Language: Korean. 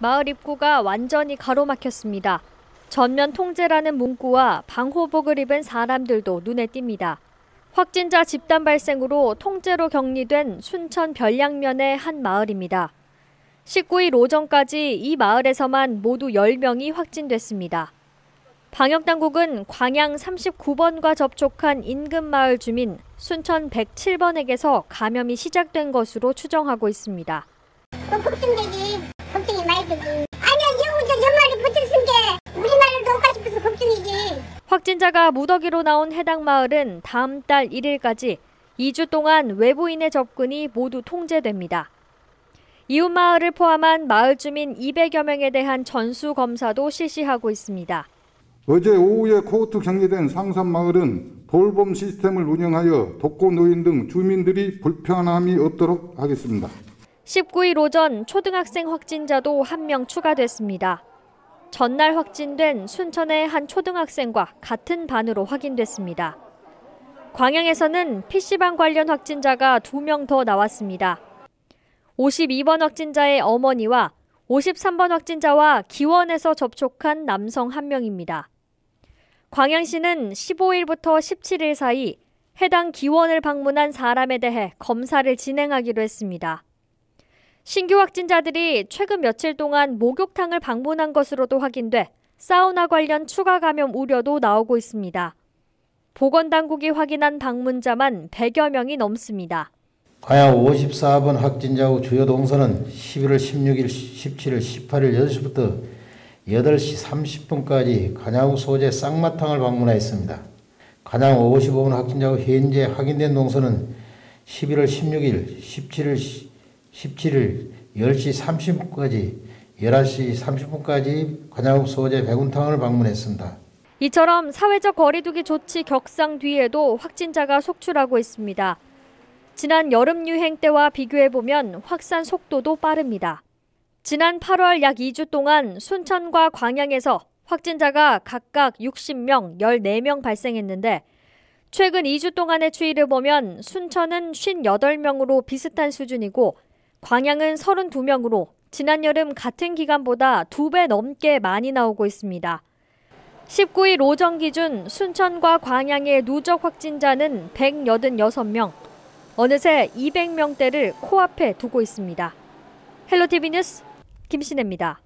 마을 입구가 완전히 가로막혔습니다. 전면 통제라는 문구와 방호복을 입은 사람들도 눈에 띕니다. 확진자 집단 발생으로 통제로 격리된 순천 별량면의 한 마을입니다. 19일 오전까지 이 마을에서만 모두 10명이 확진됐습니다. 방역당국은 광양 39번과 접촉한 인근 마을 주민 순천 107번에게서 감염이 시작된 것으로 추정하고 있습니다. 걱정되지. 걱정이 많이 되지. 아니야, 이 혼자 연말에 붙었은 게 우리말을 녹아 싶어서 걱정이지. 확진자가 무더기로 나온 해당 마을은 다음 달 1일까지 2주 동안 외부인의 접근이 모두 통제됩니다. 이웃 마을을 포함한 마을 주민 200여 명에 대한 전수 검사도 실시하고 있습니다. 어제 오후에 코호트 격리된 상산 마을은 돌봄 시스템을 운영하여 독거 노인 등 주민들이 불편함이 없도록 하겠습니다. 19일 오전 초등학생 확진자도 한 명 추가됐습니다. 전날 확진된 순천의 한 초등학생과 같은 반으로 확인됐습니다. 광양에서는 PC방 관련 확진자가 2명 더 나왔습니다. 52번 확진자의 어머니와 53번 확진자와 기원에서 접촉한 남성 1명입니다. 광양시는 15일부터 17일 사이 해당 기원을 방문한 사람에 대해 검사를 진행하기로 했습니다. 신규 확진자들이 최근 며칠 동안 목욕탕을 방문한 것으로도 확인돼 사우나 관련 추가 감염 우려도 나오고 있습니다. 보건당국이 확인한 방문자만 100여 명이 넘습니다. 광양 54번 확진자 후 주요 동선은 11월 16일, 17일, 18일 8시부터 8시 30분까지 간야구 소재 쌍마탕을 방문하였습니다. 간양 55번 확진자 후 현재 확인된 동선은 11월 16일, 17일, 17일 10시 30분까지 11시 30분까지 관야국 소재 백운탕을 방문했습니다. 이처럼 사회적 거리두기 조치 격상 뒤에도 확진자가 속출하고 있습니다. 지난 여름 유행 때와 비교해보면 확산 속도도 빠릅니다. 지난 8월 약 2주 동안 순천과 광양에서 확진자가 각각 60명, 14명 발생했는데 최근 2주 동안의 추이를 보면 순천은 58명으로 비슷한 수준이고 광양은 32명으로 지난 여름 같은 기간보다 2배 넘게 많이 나오고 있습니다. 19일 오전 기준 순천과 광양의 누적 확진자는 186명, 어느새 200명대를 코앞에 두고 있습니다. 헬로티비 뉴스 김신혜입니다.